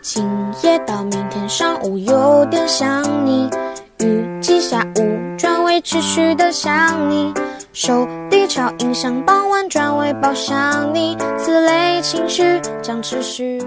今夜到明天上午有点想你预计下午转为持续的想你受低潮影响傍晚转为暴想你此类情绪将持续。